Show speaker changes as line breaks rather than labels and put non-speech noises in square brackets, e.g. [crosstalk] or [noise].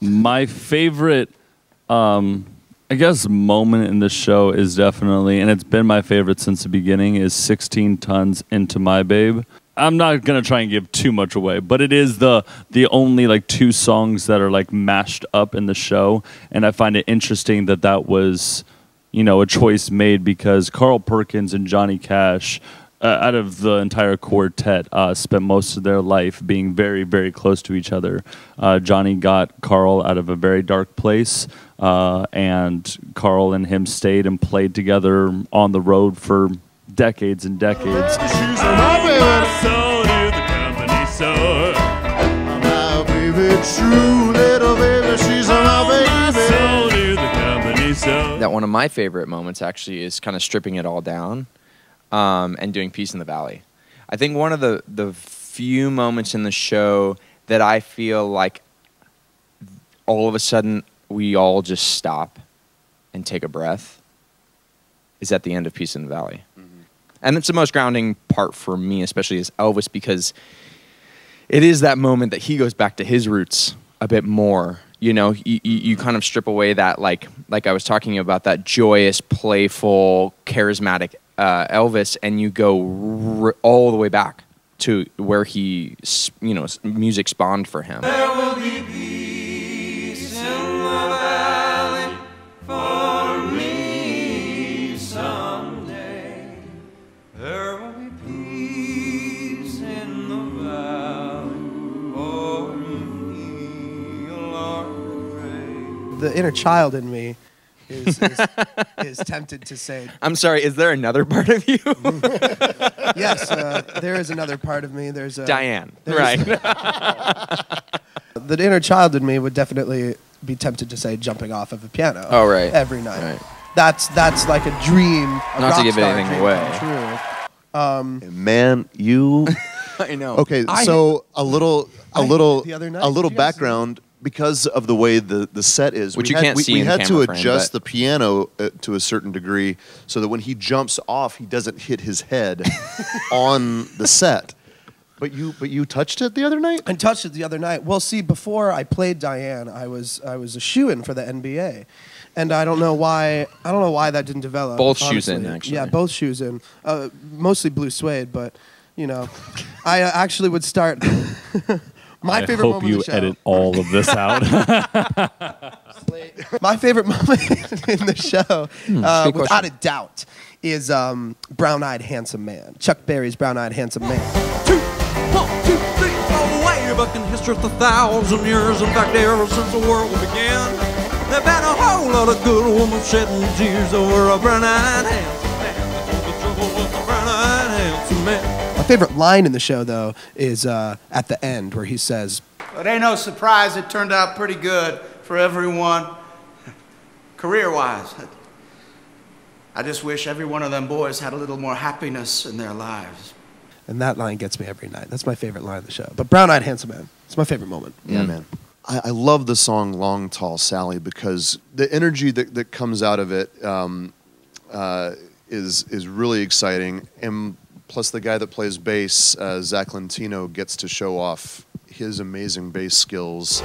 My favorite, um, I guess, moment in the show is definitely, and it's been my favorite since the beginning, is 16 tons into my babe. I'm not gonna try and give too much away, but it is the the only like two songs that are like mashed up in the show, and I find it interesting that that was, you know, a choice made because Carl Perkins and Johnny Cash uh, out of the entire quartet, uh, spent most of their life being very, very close to each other. Uh, Johnny got Carl out of a very dark place, uh, and Carl and him stayed and played together on the road for decades and decades.
That one of my favorite moments actually is kind of stripping it all down um, and doing Peace in the Valley. I think one of the, the few moments in the show that I feel like all of a sudden we all just stop and take a breath is at the end of Peace in the Valley. Mm-hmm. And it's the most grounding part for me, especially as Elvis, because it is that moment that he goes back to his roots a bit more. You know, you, you kind of strip away that, like, like I was talking about, that joyous, playful, charismatic uh, Elvis and you go r- all the way back to where he, you know, music spawned for him.
There will be peace in the valley for me someday. There will be peace in the valley for me, Lord.
The inner child in me is, is, [laughs] is, tempted to say.
I'm sorry. Is there another part of you? [laughs]
yes, uh, there is another part of me. There's a,
Dyanne. Right. [laughs]
the inner child in me would definitely be tempted to say jumping off of a piano.
Oh right.
Every night.
Right.
That's that's like a dream. A
Not to give anything away. True.
Um,
Man, you.
I know.
Okay,
I-
so a little, a
I-
little,
the other night,
a little
did guys
background because of the way the, the set is.
Which
we
you
had,
can't
we,
see
we
in
had to
camera frame,
adjust
but-
the piano uh, to a certain degree so that when he jumps off, he doesn't hit his head [laughs] on the set. But you, but you touched it the other night.
and touched it the other night. Well, see, before I played Dyanne, I was I was a shoe in for the NBA, and I don't know why I don't know why that didn't develop.
Both shoes in, actually.
Yeah, both shoes in. Uh, mostly blue suede, but you know, [laughs] I uh, actually would start. [laughs] my
I
favorite
hope
moment
you
the show.
edit all of this out. [laughs]
My favorite moment [laughs] in the show,
Hmm,
uh, without
question.
a doubt, is um, Brown Eyed Handsome Man. Chuck Berry's Brown Eyed Handsome Man.
Two, one, two, three, four, way back in history for a thousand years. In fact, ever since the world began, there've been a whole lot of good women shedding tears over a brown-eyed handsome man.
Favorite line in the show, though, is uh, at the end where he says,
It ain't no surprise it turned out pretty good for everyone, career wise. I just wish every one of them boys had a little more happiness in their lives.
and that line gets me every night. That's my favorite line of the show. But Brown Eyed Handsome Man, it's my favorite moment.
Yeah, man. I, I love the song "Long Tall Sally" because the energy that, that comes out of it um, uh, is is really exciting, and plus the guy that plays bass, uh, Zach Lentino, gets to show off his amazing bass skills.